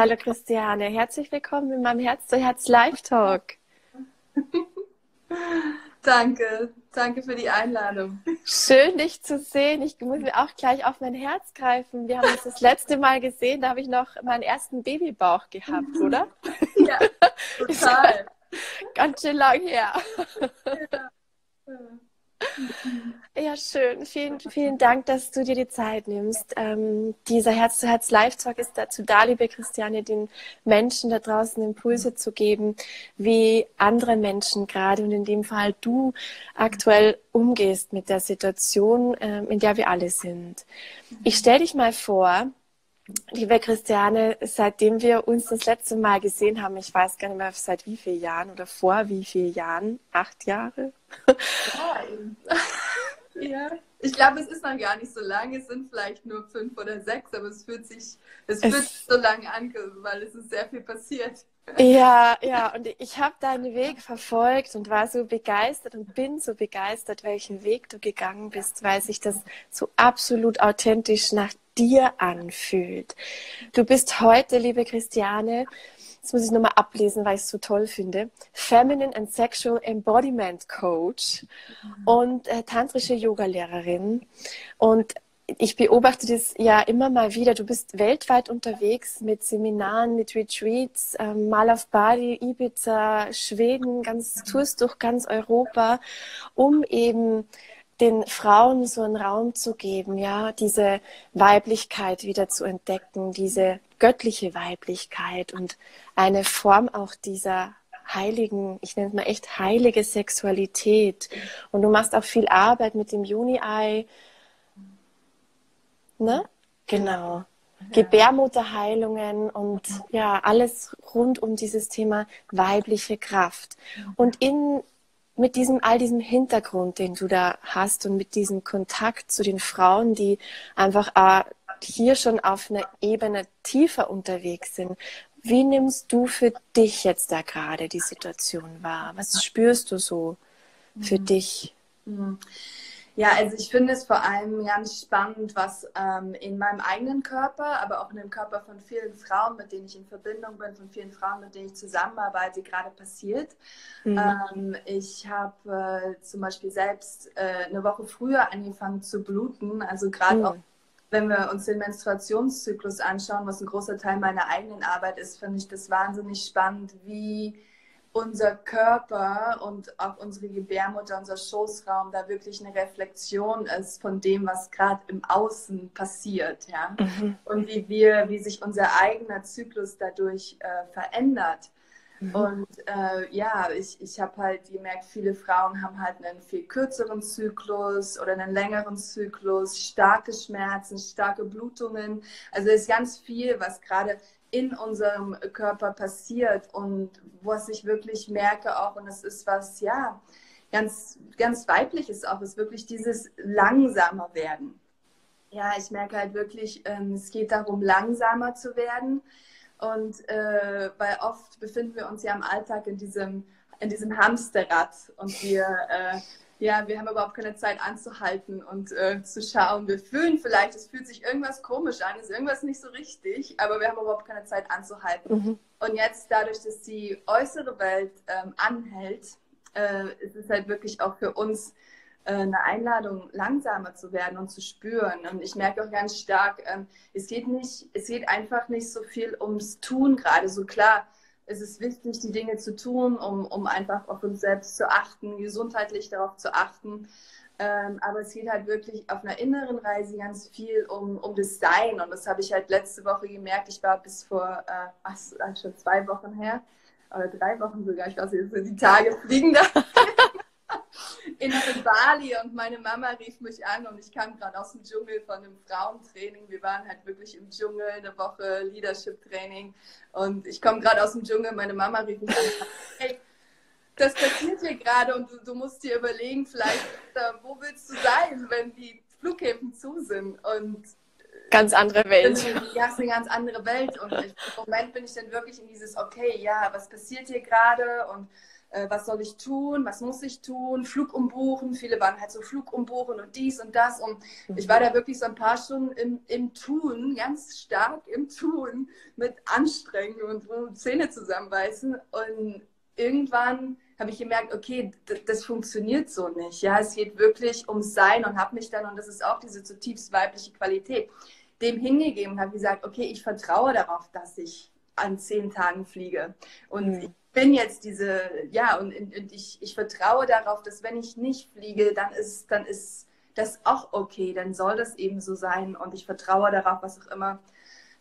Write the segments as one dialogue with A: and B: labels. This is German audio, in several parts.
A: Hallo Christiane, herzlich willkommen in meinem Herz zu Herz Live Talk.
B: Danke, danke für die Einladung.
A: Schön, dich zu sehen. Ich muss mir auch gleich auf mein Herz greifen. Wir haben uns das letzte Mal gesehen, da habe ich noch meinen ersten Babybauch gehabt, oder?
B: Ja, total.
A: Ganz schön lang her. Ja. Ja, schön. Vielen, vielen Dank, dass du dir die Zeit nimmst. Ähm, dieser Herz-zu-Herz-Live-Talk ist dazu da, liebe Christiane, den Menschen da draußen Impulse zu geben, wie andere Menschen gerade und in dem Fall du aktuell umgehst mit der Situation, ähm, in der wir alle sind. Ich stelle dich mal vor, Liebe Christiane, seitdem wir uns das letzte Mal gesehen haben, ich weiß gar nicht mehr seit wie vielen Jahren oder vor wie vielen Jahren, acht Jahre?
B: Ja, ja. ich glaube, es ist noch gar nicht so lange, es sind vielleicht nur fünf oder sechs, aber es fühlt sich, es fühlt sich so lange an, weil es ist sehr viel passiert.
A: Ja, ja, und ich habe deinen Weg verfolgt und war so begeistert und bin so begeistert, welchen Weg du gegangen bist, weil sich das so absolut authentisch nach dir anfühlt. Du bist heute, liebe Christiane, das muss ich nochmal ablesen, weil ich es so toll finde, Feminine and Sexual Embodiment Coach mhm. und äh, tantrische Yoga-Lehrerin. Und ich beobachte das ja immer mal wieder. Du bist weltweit unterwegs mit Seminaren, mit Retreats, ähm, mal auf Bali, Ibiza, Schweden, ganz Tours durch ganz Europa, um eben den Frauen so einen Raum zu geben, ja, diese Weiblichkeit wieder zu entdecken, diese göttliche Weiblichkeit und eine Form auch dieser heiligen, ich nenne es mal echt heilige Sexualität. Und du machst auch viel Arbeit mit dem Juni-Ei. Ne? Genau. Gebärmutterheilungen und ja, alles rund um dieses Thema weibliche Kraft. Und in mit diesem all diesem Hintergrund, den du da hast und mit diesem Kontakt zu den Frauen, die einfach äh, hier schon auf einer Ebene tiefer unterwegs sind. Wie nimmst du für dich jetzt da gerade die Situation wahr? Was spürst du so für mhm. dich?
B: Mhm. Ja, also ich finde es vor allem ganz spannend, was ähm, in meinem eigenen Körper, aber auch in dem Körper von vielen Frauen, mit denen ich in Verbindung bin, von vielen Frauen, mit denen ich zusammenarbeite, gerade passiert. Mhm. Ähm, ich habe äh, zum Beispiel selbst äh, eine Woche früher angefangen zu bluten, also gerade mhm. auch wenn wir uns den Menstruationszyklus anschauen, was ein großer Teil meiner eigenen Arbeit ist, finde ich das wahnsinnig spannend, wie unser Körper und auch unsere Gebärmutter, unser Schoßraum da wirklich eine Reflexion ist von dem, was gerade im Außen passiert, ja. Mhm. Und wie wir, wie sich unser eigener Zyklus dadurch äh, verändert. Mhm. Und äh, ja, ich, ich habe halt gemerkt, viele Frauen haben halt einen viel kürzeren Zyklus oder einen längeren Zyklus, starke Schmerzen, starke Blutungen. Also es ist ganz viel, was gerade in unserem Körper passiert und was ich wirklich merke auch, und es ist was, ja, ganz, ganz weibliches auch, ist wirklich dieses langsamer werden. Ja, ich merke halt wirklich, ähm, es geht darum, langsamer zu werden. Und äh, weil oft befinden wir uns ja im Alltag in diesem, in diesem Hamsterrad und wir äh, ja, wir haben überhaupt keine Zeit anzuhalten und äh, zu schauen. Wir fühlen vielleicht, es fühlt sich irgendwas komisch an, ist irgendwas nicht so richtig, aber wir haben überhaupt keine Zeit anzuhalten. Mhm. Und jetzt dadurch, dass die äußere Welt ähm, anhält, äh, ist es halt wirklich auch für uns eine Einladung, langsamer zu werden und zu spüren. Und ich merke auch ganz stark, ähm, es geht nicht, es geht einfach nicht so viel ums Tun gerade. So klar, es ist wichtig, die Dinge zu tun, um, um einfach auf uns selbst zu achten, gesundheitlich darauf zu achten. Ähm, aber es geht halt wirklich auf einer inneren Reise ganz viel um, um das Sein. Und das habe ich halt letzte Woche gemerkt. Ich war bis vor, äh, ach, schon zwei Wochen her, oder drei Wochen sogar, ich weiß nicht, die Tage fliegen da. Bali und meine Mama rief mich an und ich kam gerade aus dem Dschungel von einem Frauentraining. Wir waren halt wirklich im Dschungel, eine Woche Leadership-Training und ich komme gerade aus dem Dschungel. Meine Mama rief mich an. Hey, das passiert hier gerade und du, du, musst dir überlegen, vielleicht, wo willst du sein, wenn die Flughäfen zu sind und
A: ganz andere Welt.
B: Ja, es ist eine ganz andere Welt. Und ich, im Moment bin ich dann wirklich in dieses, okay, ja, was passiert hier gerade? Und äh, was soll ich tun, was muss ich tun, Flug umbuchen. Viele waren halt so Flug umbuchen und dies und das. Und mhm. ich war da wirklich so ein paar Stunden im, im Tun, ganz stark im Tun, mit Anstrengen und, und Zähne zusammenbeißen. Und irgendwann habe ich gemerkt, okay, das funktioniert so nicht. Ja, es geht wirklich ums Sein und habe mich dann, und das ist auch diese zutiefst weibliche Qualität, dem hingegeben und habe gesagt, okay, ich vertraue darauf, dass ich an zehn Tagen fliege. Und mhm. Ich bin jetzt diese, ja, und, und ich, ich vertraue darauf, dass wenn ich nicht fliege, dann ist, dann ist das auch okay, dann soll das eben so sein. Und ich vertraue darauf, was auch immer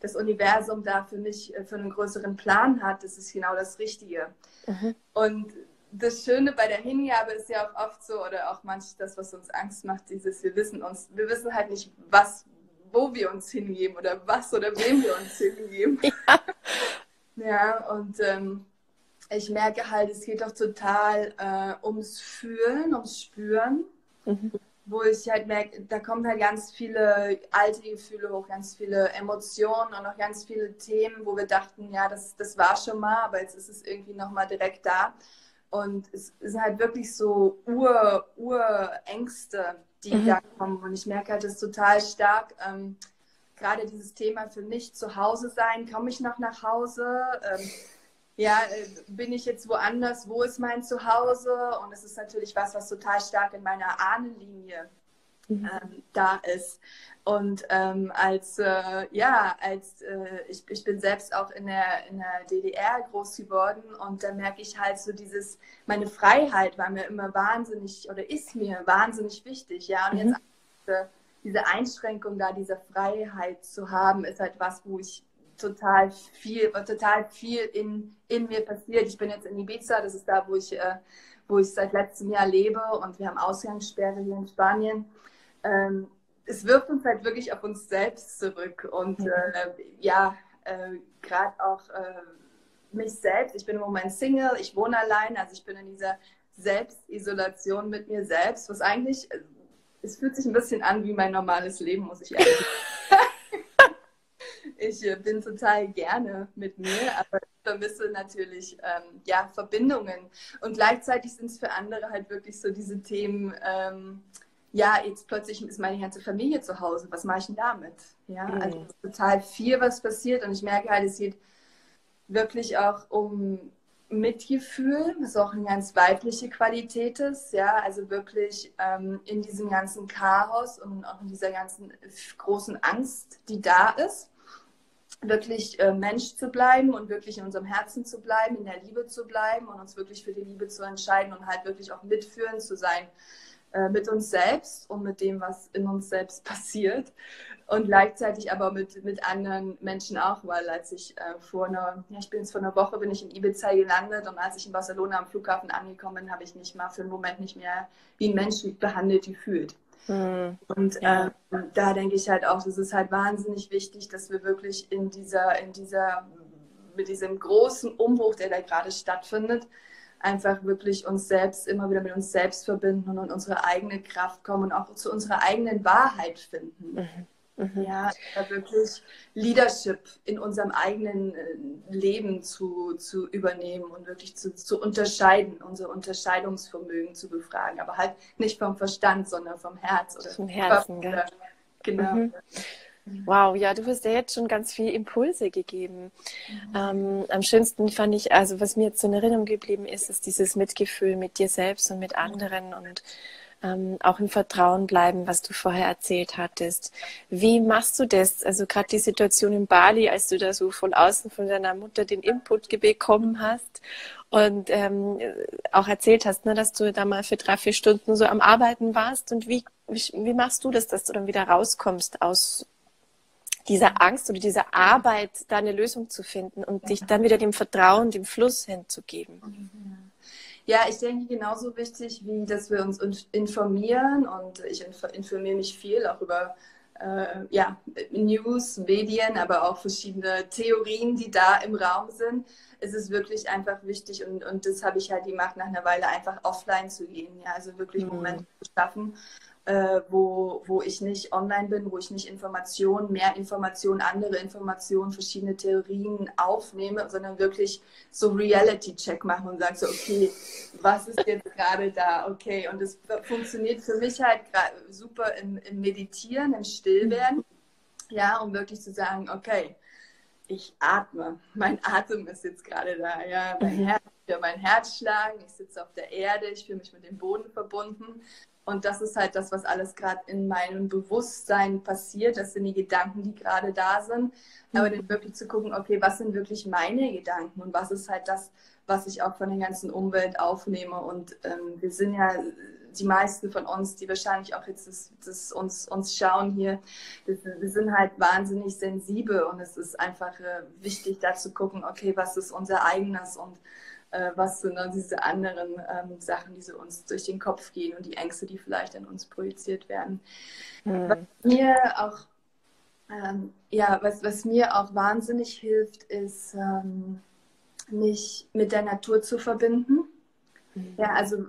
B: das Universum da für mich äh, für einen größeren Plan hat, das ist genau das Richtige. Mhm. Und das Schöne bei der Hingabe ist ja auch oft so, oder auch manchmal das, was uns Angst macht, dieses, wir wissen uns, wir wissen halt nicht, was, wo wir uns hingeben oder was oder wem wir uns hingeben. Ja, ja und ähm, ich merke halt, es geht doch total äh, ums Fühlen, ums Spüren. Mhm. Wo ich halt merke, da kommen halt ganz viele alte Gefühle hoch, ganz viele Emotionen und auch ganz viele Themen, wo wir dachten, ja, das, das war schon mal, aber jetzt ist es irgendwie nochmal direkt da. Und es sind halt wirklich so Ur, Urängste, die mhm. da kommen. Und ich merke halt das total stark. Ähm, Gerade dieses Thema für mich zu Hause sein, komme ich noch nach Hause? Ähm, ja, äh, bin ich jetzt woanders? Wo ist mein Zuhause? Und es ist natürlich was, was total stark in meiner Ahnenlinie mhm. ähm, da ist. Und ähm, als, äh, ja, als äh, ich, ich bin selbst auch in der, in der DDR groß geworden und da merke ich halt so dieses, meine Freiheit war mir immer wahnsinnig oder ist mir wahnsinnig wichtig, ja. Und mhm. jetzt diese, diese Einschränkung da, diese Freiheit zu haben, ist halt was, wo ich total viel, total viel in, in mir passiert. Ich bin jetzt in Ibiza, das ist da, wo ich, äh, wo ich seit letztem Jahr lebe und wir haben Ausgangssperre hier in Spanien. Ähm, es wirft uns halt wirklich auf uns selbst zurück. Und äh, ja, äh, gerade auch äh, mich selbst. Ich bin im Moment Single, ich wohne allein, also ich bin in dieser Selbstisolation mit mir selbst, was eigentlich, äh, es fühlt sich ein bisschen an wie mein normales Leben, muss ich ehrlich sagen. Ich äh, bin total gerne mit mir, aber ich vermisse natürlich ähm, ja, Verbindungen. Und gleichzeitig sind es für andere halt wirklich so diese Themen, ähm, ja, jetzt plötzlich ist meine ganze Familie zu Hause. Was mache ich denn damit? Ja, mhm. also total viel, was passiert. Und ich merke halt, es geht wirklich auch um Mitgefühl, was auch eine ganz weibliche Qualität ist. Ja, also wirklich ähm, in diesem ganzen Chaos und auch in dieser ganzen großen Angst, die da ist, wirklich äh, Mensch zu bleiben und wirklich in unserem Herzen zu bleiben, in der Liebe zu bleiben und uns wirklich für die Liebe zu entscheiden und halt wirklich auch mitführend zu sein äh, mit uns selbst und mit dem, was in uns selbst passiert. Und gleichzeitig aber mit, mit anderen Menschen auch, weil als ich äh, vor einer, ja, ich bin jetzt vor einer Woche, bin ich in Ibiza gelandet und als ich in Barcelona am Flughafen angekommen bin, habe ich mich mal für einen Moment nicht mehr wie ein Mensch behandelt gefühlt. Mhm. Und ja. äh, da denke ich halt auch, es ist halt wahnsinnig wichtig, dass wir wirklich in dieser, in dieser, mit diesem großen Umbruch, der da gerade stattfindet, einfach wirklich uns selbst immer wieder mit uns selbst verbinden und in unsere eigene Kraft kommen und auch zu unserer eigenen Wahrheit finden. Mhm. Mhm. Ja, wirklich Leadership in unserem eigenen äh, Leben zu, zu übernehmen und wirklich zu, zu unterscheiden, unser Unterscheidungsvermögen zu befragen, aber halt nicht vom Verstand, sondern vom Herz oder
A: vom Herzen. Oder, genau. Mhm. Wow, ja, du hast ja jetzt schon ganz viele Impulse gegeben. Mhm. Ähm, am schönsten fand ich, also was mir jetzt so in Erinnerung geblieben ist, ist dieses Mitgefühl mit dir selbst und mit anderen und ähm, auch im Vertrauen bleiben, was du vorher erzählt hattest. Wie machst du das? Also gerade die Situation in Bali, als du da so von außen von deiner Mutter den Input bekommen hast und ähm, auch erzählt hast, ne, dass du da mal für drei, vier Stunden so am Arbeiten warst und wie, wie, wie machst du das, dass du dann wieder rauskommst aus dieser Angst oder dieser Arbeit, da eine Lösung zu finden und dich dann wieder dem Vertrauen, dem Fluss hinzugeben.
B: Ja, ich denke genauso wichtig, wie dass wir uns informieren und ich informiere mich viel auch über äh, ja, News, Medien, aber auch verschiedene Theorien, die da im Raum sind. Es ist wirklich einfach wichtig und, und das habe ich halt gemacht, nach einer Weile einfach offline zu gehen, ja, also wirklich mhm. Momente zu schaffen, äh, wo, wo ich nicht online bin, wo ich nicht Informationen, mehr Informationen, andere Informationen, verschiedene Theorien aufnehme, sondern wirklich so Reality-Check mache und sage so, okay, was ist jetzt gerade da? Okay, und es funktioniert für mich halt super im, im Meditieren, im Stillwerden, ja, um wirklich zu sagen, okay, ich atme, mein Atem ist jetzt gerade da, ja, mein mhm. Herz, ja, mein Herzschlag, ich sitze auf der Erde, ich fühle mich mit dem Boden verbunden und das ist halt das, was alles gerade in meinem Bewusstsein passiert. Das sind die Gedanken, die gerade da sind. Aber mhm. dann wirklich zu gucken, okay, was sind wirklich meine Gedanken und was ist halt das, was ich auch von der ganzen Umwelt aufnehme. Und ähm, wir sind ja die meisten von uns, die wahrscheinlich auch jetzt das, das uns, uns schauen hier, wir sind halt wahnsinnig sensibel und es ist einfach äh, wichtig, da zu gucken, okay, was ist unser eigenes und äh, was sind dann diese anderen ähm, Sachen, die so uns durch den Kopf gehen und die Ängste, die vielleicht an uns projiziert werden. Mhm. Was mir auch ähm, ja, was, was mir auch wahnsinnig hilft, ist, ähm, mich mit der Natur zu verbinden. Mhm. Ja, also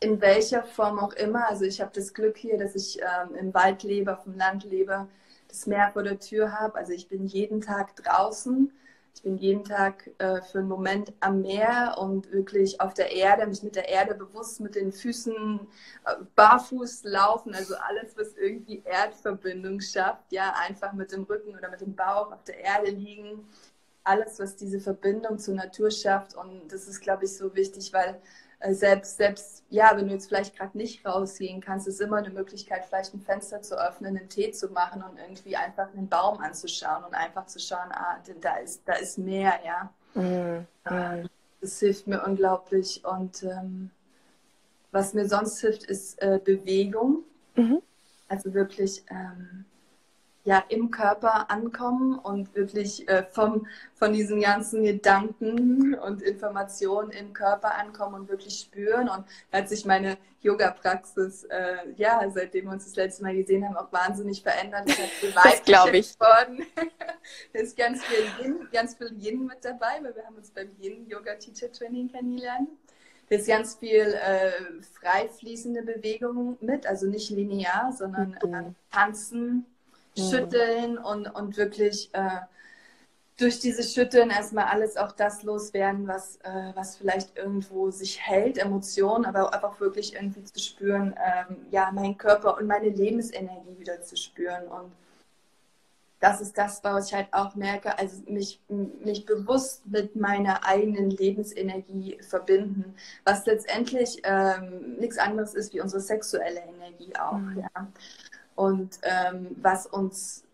B: in welcher Form auch immer. Also ich habe das Glück hier, dass ich ähm, im Wald lebe, auf dem Land lebe, das Meer vor der Tür habe. Also ich bin jeden Tag draußen. Ich bin jeden Tag äh, für einen Moment am Meer und wirklich auf der Erde, mich mit der Erde bewusst mit den Füßen äh, barfuß laufen, also alles, was irgendwie Erdverbindung schafft, ja, einfach mit dem Rücken oder mit dem Bauch auf der Erde liegen. Alles, was diese Verbindung zur Natur schafft. Und das ist, glaube ich, so wichtig, weil selbst, selbst, ja, wenn du jetzt vielleicht gerade nicht rausgehen kannst, ist immer eine Möglichkeit, vielleicht ein Fenster zu öffnen, einen Tee zu machen und irgendwie einfach einen Baum anzuschauen und einfach zu schauen, ah, da ist, da ist mehr, ja. Mhm. Das hilft mir unglaublich. Und ähm, was mir sonst hilft, ist äh, Bewegung. Mhm. Also wirklich ähm, ja, im Körper ankommen und wirklich äh, vom, von diesen ganzen Gedanken und Informationen im Körper ankommen und wirklich spüren. Und da hat sich meine Yoga-Praxis, äh, ja, seitdem wir uns das letzte Mal gesehen haben, auch wahnsinnig verändert.
A: Das glaube ich.
B: Worden. da ist ganz viel Yin, ganz viel Yin mit dabei, weil wir haben uns beim Yin-Yoga-Teacher-Training kennengelernt. Da ist ganz viel äh, frei fließende Bewegung mit, also nicht linear, sondern mhm. äh, tanzen. Schütteln und, und wirklich äh, durch dieses Schütteln erstmal alles auch das loswerden, was, äh, was vielleicht irgendwo sich hält, Emotionen, aber einfach wirklich irgendwie zu spüren, ähm, ja, meinen Körper und meine Lebensenergie wieder zu spüren. Und das ist das, was ich halt auch merke, also mich, mich bewusst mit meiner eigenen Lebensenergie verbinden, was letztendlich ähm, nichts anderes ist wie unsere sexuelle Energie auch. Mhm. Ja und ähm, was uns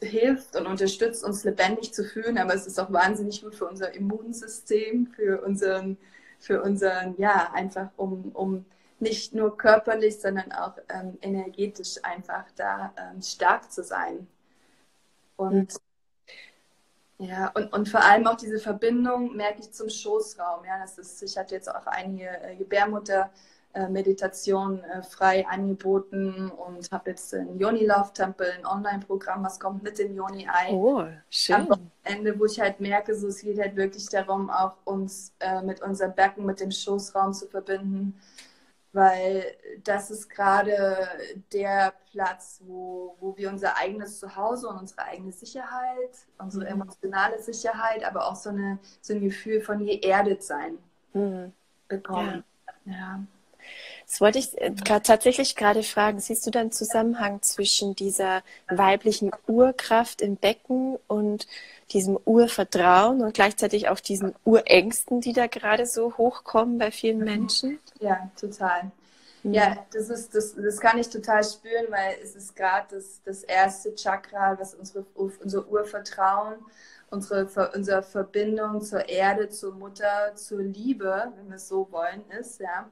B: hilft und unterstützt, uns lebendig zu fühlen. Aber es ist auch wahnsinnig gut für unser Immunsystem, für unseren, für unseren, ja, einfach um, um nicht nur körperlich, sondern auch ähm, energetisch einfach da ähm, stark zu sein. Und ja, und, und vor allem auch diese Verbindung merke ich zum Schoßraum. Ja, das ist, ich hatte jetzt auch einige äh, Gebärmutter Meditation äh, frei angeboten und habe jetzt ein Yoni Love Temple, ein Online-Programm, was kommt mit dem Yoni ein.
A: Oh, schön.
B: Am Ende, wo ich halt merke, so, es geht halt wirklich darum, auch uns äh, mit unserem Becken, mit dem Schoßraum zu verbinden, weil das ist gerade der Platz, wo, wo wir unser eigenes Zuhause und unsere eigene Sicherheit, unsere mhm. emotionale Sicherheit, aber auch so, eine, so ein Gefühl von geerdet sein mhm. bekommen. Ja. ja.
A: Das wollte ich äh, tatsächlich gerade fragen. Siehst du dann Zusammenhang zwischen dieser weiblichen Urkraft im Becken und diesem Urvertrauen und gleichzeitig auch diesen Urängsten, die da gerade so hochkommen bei vielen mhm. Menschen?
B: Ja, total. Mhm. Ja, das, ist, das, das kann ich total spüren, weil es ist gerade das, das erste Chakra, was unsere, unser Urvertrauen, unsere, unsere Verbindung zur Erde, zur Mutter, zur Liebe, wenn wir es so wollen, ist, ja.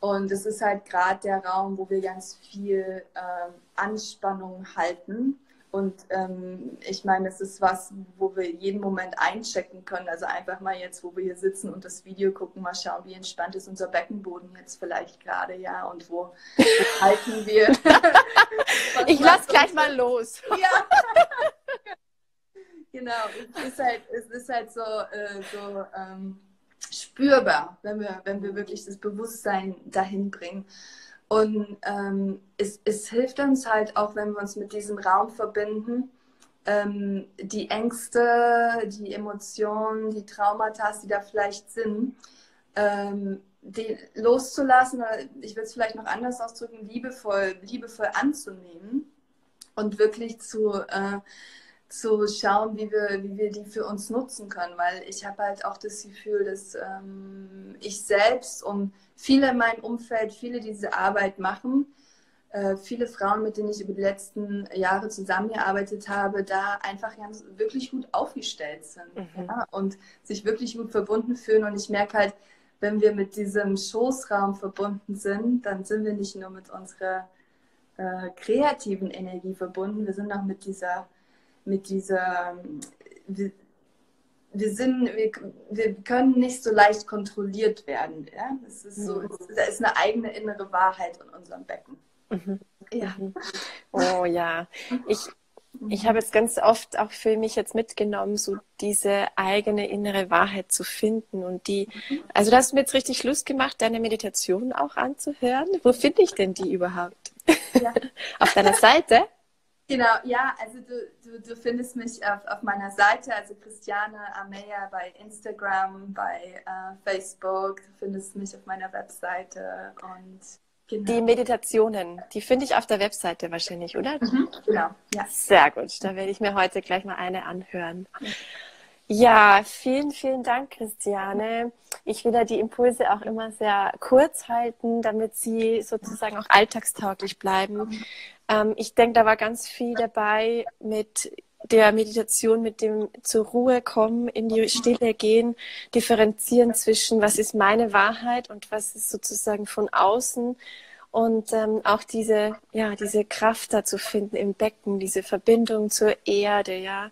B: Und es ist halt gerade der Raum, wo wir ganz viel äh, Anspannung halten. Und ähm, ich meine, es ist was, wo wir jeden Moment einchecken können. Also einfach mal jetzt, wo wir hier sitzen und das Video gucken, mal schauen, wie entspannt ist unser Beckenboden jetzt vielleicht gerade, ja, und wo, wo halten wir.
A: ich lass gleich mal los.
B: ja. genau, es ist halt, es ist halt so, äh, so ähm, spürbar, wenn wir, wenn wir wirklich das Bewusstsein dahin bringen. Und ähm, es, es hilft uns halt auch, wenn wir uns mit diesem Raum verbinden, ähm, die Ängste, die Emotionen, die Traumata, die da vielleicht sind, ähm, die loszulassen, ich will es vielleicht noch anders ausdrücken, liebevoll, liebevoll anzunehmen und wirklich zu, äh, zu schauen, wie wir, wie wir die für uns nutzen können. Weil ich habe halt auch das Gefühl, dass ähm, ich selbst und viele in meinem Umfeld, viele diese Arbeit machen, äh, viele Frauen, mit denen ich über die letzten Jahre zusammengearbeitet habe, da einfach ganz wirklich gut aufgestellt sind mhm. ja? und sich wirklich gut verbunden fühlen. Und ich merke halt, wenn wir mit diesem Schoßraum verbunden sind, dann sind wir nicht nur mit unserer äh, kreativen Energie verbunden, wir sind auch mit dieser, mit dieser, wir, wir sind, wir, wir können nicht so leicht kontrolliert werden. Ja? Es ist so, mhm. da ist eine eigene innere Wahrheit in unserem Becken.
A: Mhm. Ja. Mhm. Oh ja. Ich, ich habe jetzt ganz oft auch für mich jetzt mitgenommen, so diese eigene innere Wahrheit zu finden und die, also du hast mir jetzt richtig Lust gemacht, deine Meditation auch anzuhören. Wo finde ich denn die überhaupt? Ja. auf deiner Seite?
B: Genau, ja, also du, du, du findest mich auf, auf meiner Seite, also Christiane Ameya bei Instagram, bei äh, Facebook, du findest mich auf meiner Webseite und
A: Genau. Die Meditationen, die finde ich auf der Webseite wahrscheinlich, oder?
B: Mhm, genau,
A: ja. Sehr gut. Da werde ich mir heute gleich mal eine anhören. Ja, vielen, vielen Dank, Christiane. Ich will ja die Impulse auch immer sehr kurz halten, damit sie sozusagen auch alltagstauglich bleiben. Ähm, ich denke, da war ganz viel dabei mit der Meditation, mit dem zur Ruhe kommen, in die Stille gehen, differenzieren zwischen, was ist meine Wahrheit und was ist sozusagen von außen. Und ähm, auch diese, ja, diese Kraft da zu finden im Becken, diese Verbindung zur Erde, ja.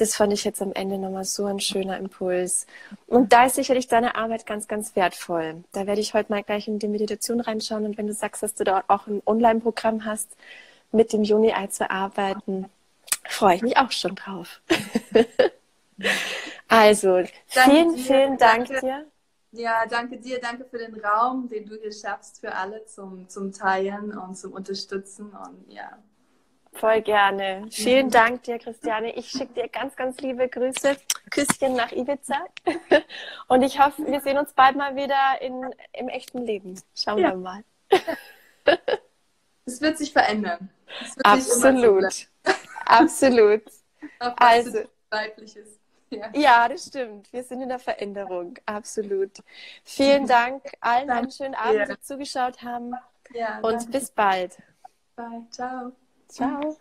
A: Das fand ich jetzt am Ende nochmal so ein schöner Impuls. Und da ist sicherlich deine Arbeit ganz, ganz wertvoll. Da werde ich heute mal gleich in die Meditation reinschauen. Und wenn du sagst, dass du da auch ein Online-Programm hast, mit dem Juni-Ei zu arbeiten, freue ich mich auch schon drauf. also, danke vielen, dir, vielen Dank
B: danke,
A: dir.
B: Ja, danke dir, danke für den Raum, den du hier schaffst für alle zum, zum Teilen und zum Unterstützen und ja.
A: Voll gerne. Vielen mhm. Dank dir, Christiane. Ich schicke dir ganz, ganz liebe Grüße. Küsschen nach Ibiza. Und ich hoffe, wir sehen uns bald mal wieder in, im echten Leben. Schauen ja. wir mal.
B: Es wird sich verändern.
A: Wird Absolut. Absolut.
B: also, weibliches.
A: Ja. ja. das stimmt. Wir sind in der Veränderung. Absolut. Vielen Dank allen einen schönen Abend, die zugeschaut haben. Ja, Und danke. bis bald.
B: Bye. Ciao.
A: Ciao.